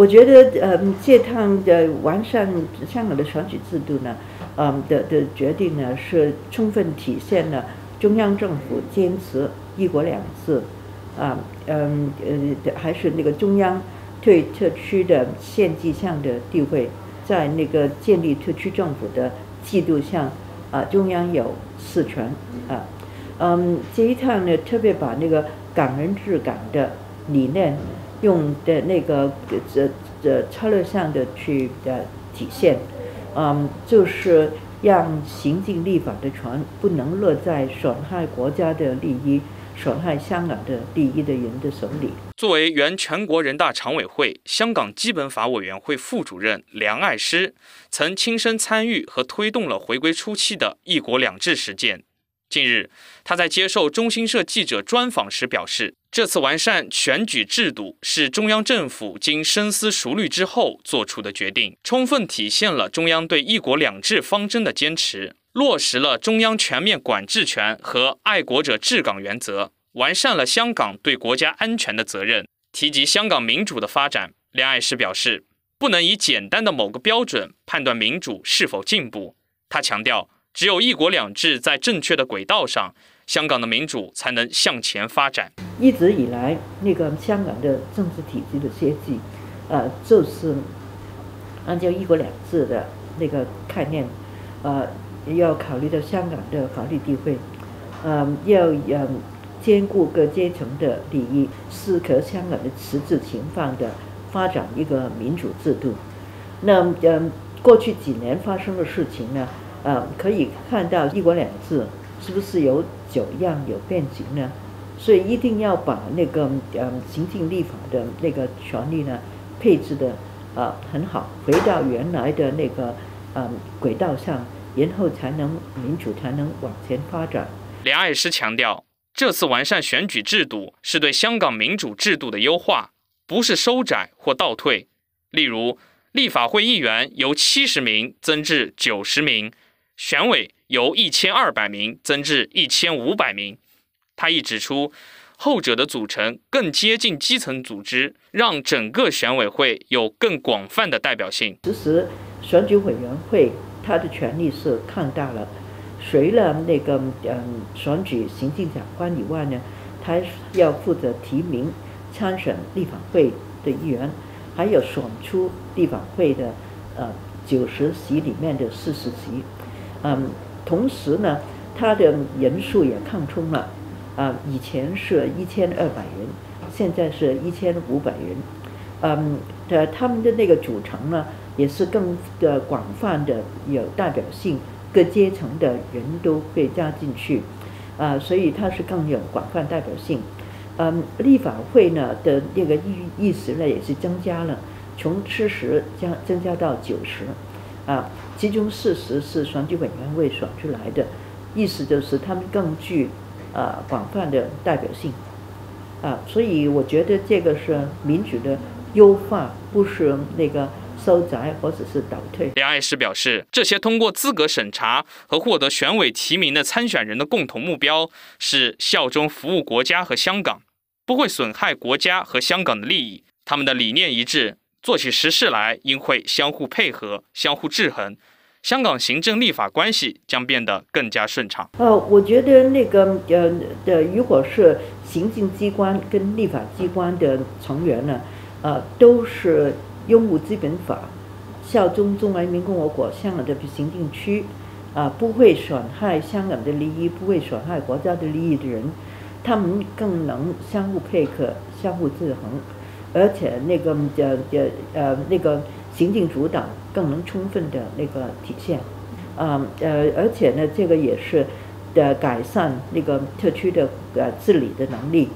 我觉得呃，这趟的完善香港的选举制度呢，嗯的的决定呢，是充分体现了中央政府坚持一国两制，啊嗯呃还是那个中央对特区的县级上的地位，在那个建立特区政府的制度上，啊中央有实权啊，嗯这一趟呢，特别把那个港人治港的理念。用的那个这这策略上的去的体现，嗯，就是让行政立法的权不能落在损害国家的利益、损害香港的利益的人的手里。作为原全国人大常委会香港基本法委员会副主任梁爱诗，曾亲身参与和推动了回归初期的一国两制实践。近日，他在接受中新社记者专访时表示，这次完善选举制度是中央政府经深思熟虑之后做出的决定，充分体现了中央对“一国两制”方针的坚持，落实了中央全面管制权和爱国者治港原则，完善了香港对国家安全的责任。提及香港民主的发展，梁爱诗表示，不能以简单的某个标准判断民主是否进步。他强调。只有一国两制在正确的轨道上，香港的民主才能向前发展。一直以来，那个香港的政治体制的设计，呃，就是按照一国两制的那个概念，呃，要考虑到香港的法律地位，呃，要嗯兼顾各阶层的利益，适合香港的实质情况的发展一个民主制度。那嗯，过去几年发生的事情呢？呃，可以看到“一国两制”是不是有九样有变形呢？所以一定要把那个呃行政立法的那个权利呢配置的呃很好，回到原来的那个呃轨道上，然后才能民主才能往前发展。梁爱诗强调，这次完善选举制度是对香港民主制度的优化，不是收窄或倒退。例如，立法会议员由七十名增至九十名。选委由一千二百名增至一千五百名，他亦指出，后者的组成更接近基层组织，让整个选委会有更广泛的代表性。其实，选举委员会他的权力是扩大了，除了那个嗯选举行政长官以外呢，他要负责提名参选立法会的议员，还有选出立法会的呃九十席里面的四十席。嗯，同时呢，他的人数也扩充了，啊，以前是一千二百人，现在是一千五百人，嗯，的他们的那个组成呢，也是更的广泛的有代表性，各阶层的人都会加进去，啊，所以它是更有广泛代表性，嗯，立法会呢的那个意意识呢也是增加了，从七十加增加到九十。啊，其中事实是选举委员会选出来的，意思就是他们更具啊广泛的代表性啊，所以我觉得这个是民主的优化，不是那个收窄或者是倒退。梁爱诗表示，这些通过资格审查和获得选委提名的参选人的共同目标是效忠服务国家和香港，不会损害国家和香港的利益，他们的理念一致。做起实事来应会相互配合、相互制衡，香港行政立法关系将变得更加顺畅。呃，我觉得那个呃的，如果是行政机关跟立法机关的成员呢，呃，都是拥护基本法、效忠中华人民共和国香港的行政区，啊，不会损害香港的利益、不会损害国家的利益的人，他们更能相互配合、相互制衡。而且那个呃呃呃那个行政主导更能充分的那个体现，啊呃而且呢这个也是的改善那个特区的呃治理的能力。